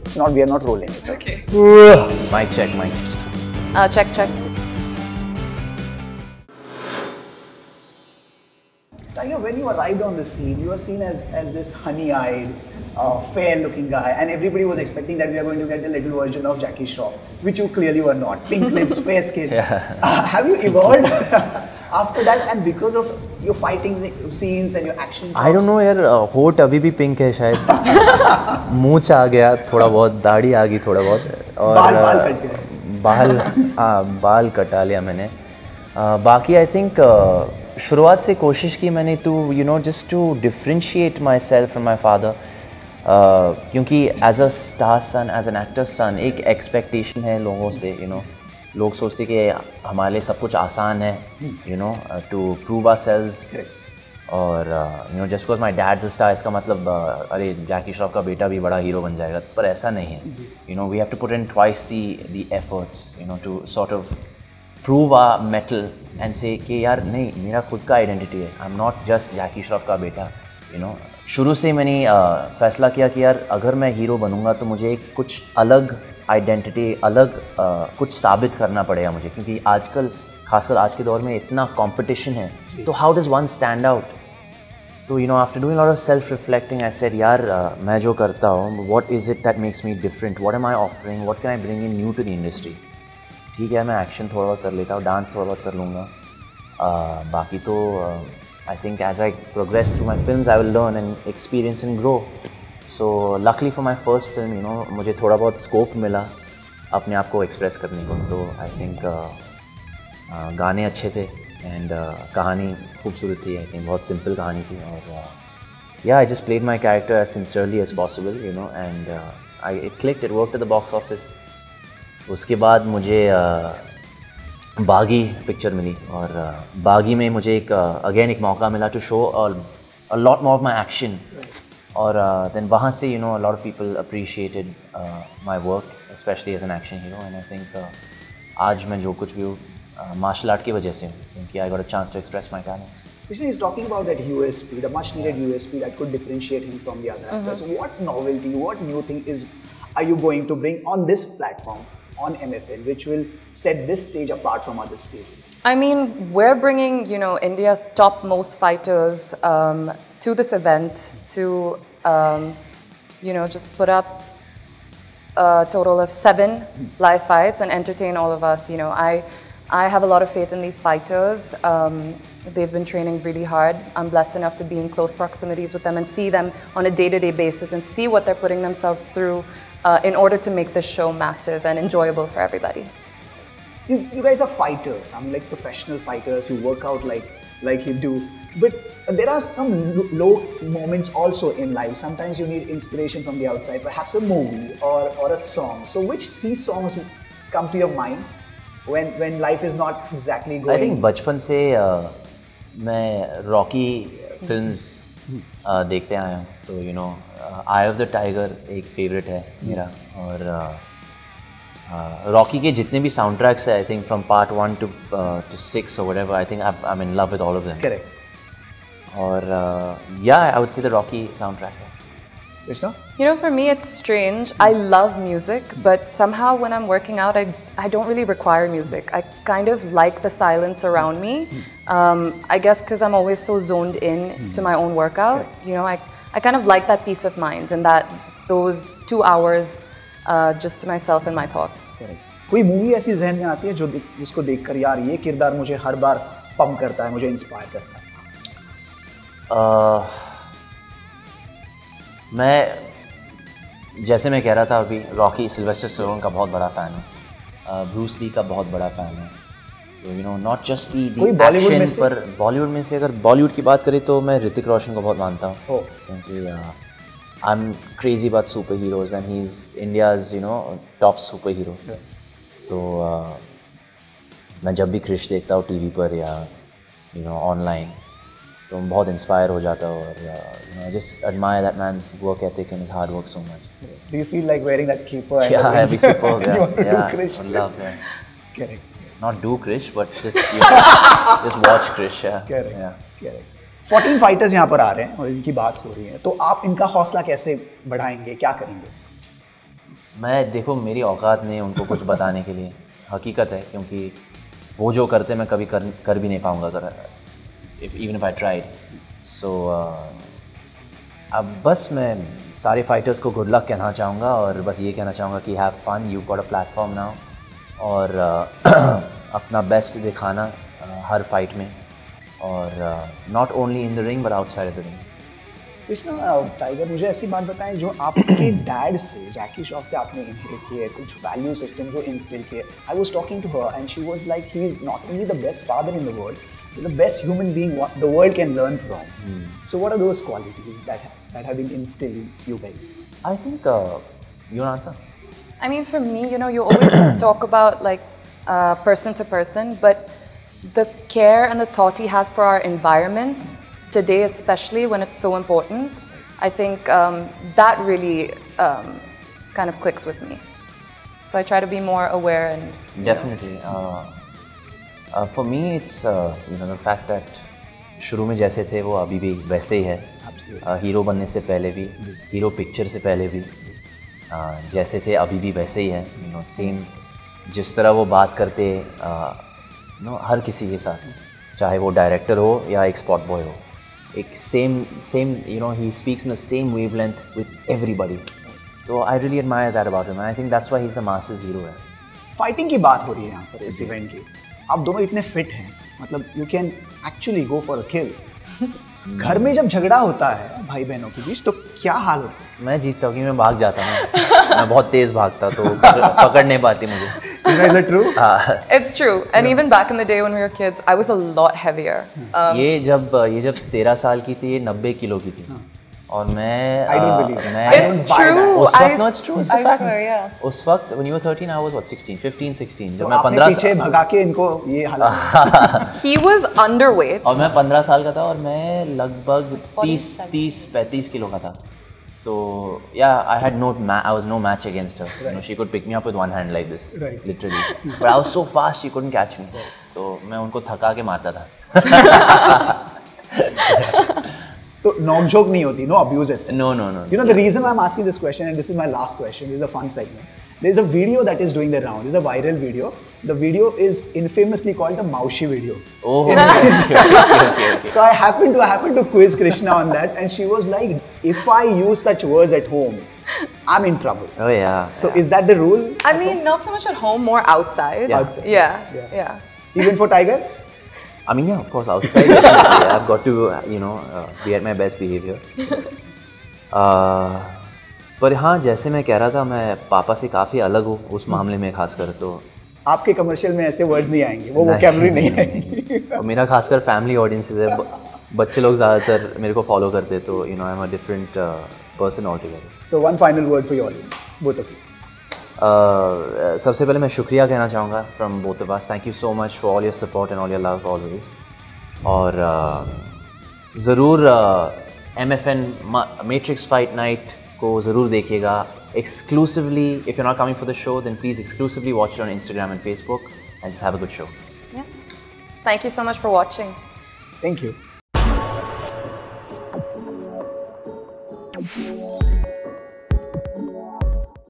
It's not. We are not rolling. It's okay. Mic check, mic. Uh, check, check. Tiger, when you arrived on the scene, you were seen as as this honey-eyed, uh, fair-looking guy, and everybody was expecting that we are going to get a little version of Jackie Shroff, which you clearly were not. Pink lips, fair skin. Uh, have you evolved after that, and because of your fighting scenes and your action? I don't know यार होट अभी भी pink है शायद मूछ आ गया थोड़ा बहुत दाढ़ी आ गई थोड़ा बहुत और बाल- बाल कट गए। बाल हाँ बाल कटा लिया मैंने बाकी आई थिंक शुरुआत से कोशिश की मैंने to you know just to differentiate myself from my father क्योंकि as a star son as an actor son एक एक्सपेक्टेशन है लोगों से यू you नो know, लोग सोचते कि हमारे लिए सब कुछ आसान है you know to prove ourselves और you know just because my dad's star इसका मतलब uh, अरे जैकी श्रॉफ का बेटा भी बड़ा हीरो बन जाएगा पर ऐसा नहीं है. You know we have to put in twice the the efforts you know to sort of prove a mettle and say कि यार नहीं मेरा खुद का आइडेंटिटी है. I am not just Jackie Shroff का बेटा यू नो शुरू से मैंने uh, फैसला किया कि यार अगर मैं हीरो बनूँगा तो मुझे एक कुछ अलग आइडेंटिटी अलग uh, कुछ साबित करना पड़ेगा मुझे क्योंकि आजकल खासकर आज के दौर में इतना कंपटीशन है। तो how does one stand out तो you know after doing lot of self reflecting I said यार uh, मैं जो करता हूँ what is it that makes me different what am I offering what can I bring in new to the industry ठीक है मैं action थोड़ा बहुत कर लेता हूँ डांस थोड़ा बहुत कर लूँगा। uh, बाकी तो I think as I progress through my film I will learn and experience and grow so luckily for my first film you know मुझे थोड़ा बहुत स्कोप मिला अपने आप को एक्सप्रेस करने को। तो आई थिंक uh, गाने अच्छे थे एंड uh, कहानी खूबसूरत थी। आई थिंक बहुत सिंपल कहानी थी और yeah I just played my character as sincerely as possible you know and I it click it work to the box office उसके बाद मुझे uh, बागी पिक्चर मिली और uh, बागी में मुझे एक अगेन uh, एक मौका मिला to show a lot more of my action or uh, then wahan se you know a lot of people appreciated uh, my work especially as an action hero and i think uh, aaj main jo kuch bhi hu uh, martial arts. ki wajah se hu i got a chance to express my talents Krishna is talking about that USP, the much needed USP that could differentiate him from the other mm -hmm. actors. What novelty, what new thing is are you going to bring on this platform? on MFL, which will set this stage apart from other stages? I mean, we're bringing you know India's topmost fighters um, to this event to, um, you know, just put up a total of seven live fights and entertain all of us. You know, I, I have a lot of faith in these fighters. Um, they've been training really hard. I'm blessed enough to be in close proximities with them and see them on a day-to-day basis and see what they're putting themselves through uh, in order to make this show massive and enjoyable for everybody. You, you guys are fighters. I'm like professional fighters who work out like like you do. But there are some lo- low moments also in life. Sometimes you need inspiration from the outside, perhaps a movie or, or a song. So which three songs come to your mind when when life is not exactly I going? Think बचपन से uh, मैं Rocky films uh, देखते आया हूँ तो you know Eye of the Tiger एक favourite है मेरा और रॉकी के जितने भी साउंड ट्रैक्स है I think from part one to to six और whatever I think I am in love with all of them Correct. और या I would say the Rocky soundtrack है You know, for me, it's strange. I love music, but somehow when I'm working out, I, I don't really require music. I kind of like the silence around me. Um, I guess because I'm always so zoned in to my own workout. You know, I, I kind of like that peace of mind and that those two hours uh, just to myself and my thoughts. कोई movie ऐसी जहन में आती है जो जिसको देखकर यार ये किरदार मुझे हर बार पंप करता है मुझे इंस्पायर करता है Uh, मैं जैसे मैं कह रहा था अभी रॉकी सिल्वेस्टर स्टोन का बहुत बड़ा फ़ैन हूँ। ब्रूस ली का बहुत बड़ा फ़ैन है। तो you know not just the the action पर बॉलीवुड में से अगर बॉलीवुड की बात करें तो मैं ऋतिक रोशन को बहुत मानता हूँ। Oh. क्योंकि I am crazy about superheroes and he is India's you know top superhero तो uh, मैं जब भी क्रिश देखता हूँ टीवी पर या यू नो ऑनलाइन तो बहुत इंस्पायर हो जाता और just admire that man work ethic and hard work so much do you feel like wearing that keeper yeah heavy super yeah yeah love yeah correct not do Krrish but just you just watch Krrish yeah correct yeah 14 fighters यहाँ पर आ रहे हैं और इनकी बात हो रही है। तो आप इनका हौसला कैसे बढ़ाएँगे? क्या करेंगे? मैं देखो मेरी औकात नहीं उनको कुछ बताने के लिए। हकीकत है क्योंकि वो जो करते मैं कभी कर कर भी नहीं पाऊँगा अगर even if I tried so अब बस मैं सारे फाइटर्स को गुड लक कहना चाहूँगा और बस ये कहना चाहूँगा कि have fun you got a platform now और uh, अपना बेस्ट दिखाना uh, हर फाइट में. और not only in the ring but outside the ring Krishna Tiger मुझे ऐसी बात बताएँ जो आपके डैड से जैकी श्रॉफ से आपने इनहेरिट किए कुछ वैल्यू सिस्टम जो इंस्टिल किए I was talking to her and she was like he is not only the best father in the world the best human being what the world can learn from so what are those qualities that that have been instilled in you guys I think uh, you want to answer I mean, for me, you know, you always talk about like uh, person to person, but the care and the thought he has for our environment today, especially when it's so important, I think um, that really um, kind of clicks with me. So I try to be more aware and you know, Definitely. Uh, uh, me it's it's uh, you know the fact that शुरू में जैसे थे वो अभी भी वैसे ही है. Hero बनने से पहले भी हीरो पिक्चर से पहले भी uh, जैसे थे अभी भी वैसे ही है। यू नो सेम जिस तरह वो बात करते यू नो हर किसी के साथ चाहे वो डायरेक्टर हो या एक स्पॉट बॉय हो। एक same same you know he speaks in the same wavelength with everybody तो I really admire that about him I think that's why he is the masses hero है। फाइटिंग की बात हो रही है यहाँ पर इस इवेंट की। आप दोनों इतने फिट हैं मतलब you can actually go for a kill घर में जब झगड़ा होता है भाई बहनों के बीच तो क्या हाल होता है? मैं जीतता हूँ क्योंकि मैं भाग जाता हूँ। मैं बहुत तेज भागता तो पकड़ नहीं पाती मुझे। Is that true? हाँ। It's true. And even back in the day when we were kids, I was a lot heavier. Um, ये जब ये जब तेरह साल की थी ये नब्बे किलो की थी। और मैं I don't believe that. मैं it's true. उस वक्त no it's true it's a fact. swear, yeah. उस वक्त when you were 13 I was what 16 15 16 जब तो मैं 15 पीछे भगा के इनको ये हालत He was underweight. और मैं 15 साल का था और मैं लगभग 30 30 35 किलो का था। तो yeah I had no I was no match against her you know she could pick me up with one hand like this Right. Literally but I was so fast she couldn't catch me तो मैं उनको थका के मारता था। तो नोकझोंक नहीं होती no abuse it's no no no You know, the reason why I'm asking this question, and this is my last question, this is a fun segment. There's a video that is doing the round. It's a viral video. The video is infamously called the Maushi video. Oh, okay, okay, okay, okay. So I happened to I happened to quiz Krishna on that, and she was like, "If I use such words at home, I'm in trouble." Oh yeah. So is that the rule? I mean, not so much at home, more outside. Yeah. Outside. Yeah. Yeah. Yeah. Even for Tiger? I mean, yeah, of course, outside. definitely, I've got to, uh, you know, uh, be at my best behavior. Uh, पर हाँ जैसे मैं कह रहा था मैं पापा से काफ़ी अलग हूँ उस मामले में खासकर तो आपके कमर्शियल में ऐसे वर्ड्स नहीं आएँगे वो नहीं। वोकेबलरी नहीं आएँगी और मेरा खासकर फैमिली ऑडियंसेस है बच्चे लोग ज़्यादातर मेरे को फॉलो करते तो you know I am a different person altogether so one final word for your audience both of you सबसे पहले मैं शुक्रिया कहना चाहूँगा from both of us thank you so much for all your support and all your love always और uh, ज़रूर M F N Matrix Fight Night को ज़रूर देखिएगा. Exclusively if you not coming for the show then please exclusively watch on Instagram and Facebook and just have a good show Yeah. Thank you so much for watching. Thank you